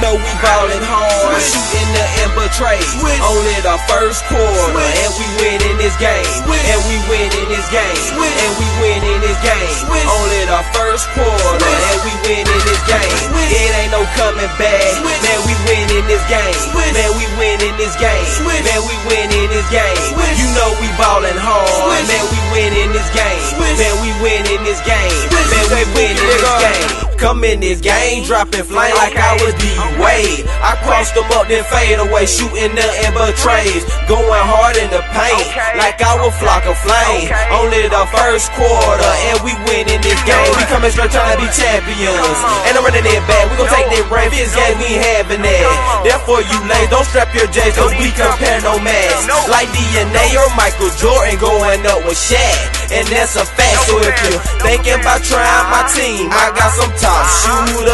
know we ballin' hard, Shootin' the ember trade. Only the first quarter, and we winning this game. And we winning this game. And we winning this game. Only the first quarter, and we winning this game. It ain't no coming back. Man, we winning this game. Man, we winning this game. Man, we winning this game. You know we ballin' hard. Man, we winning this game. Man, we winning this game. Man, we winning this game. Come in this game, dropping flame like I was D Wade. I crossed them up, then fade away, shooting nothing but trades. Going hard in the paint, like I was Flocka Flame. Only the first quarter, and we winning this game. We coming straight trying to be champions. And I'm running it back, we gon' take that brand. This game, we ain't having that. Therefore, you lame, don't strap your J's, cause we compare no match. Like DNA or Michael Jordan going up with Shaq. And that's a fact, so if you're thinking about trying my team, I got some top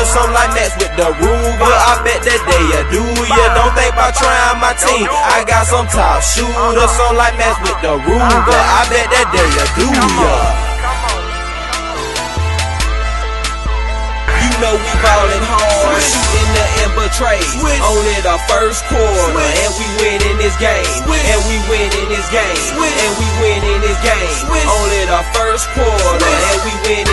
some like Max with the Ruger. I bet that they do ya. Don't think about trying my team. I got some top shooters, some like Max with the Ruger. I bet that they do ya. You know we ballin' hard, shooting the ember trade. Only the first quarter, and we winning this game. And we winning this game. And we winning this game. Only the first quarter, and we winning.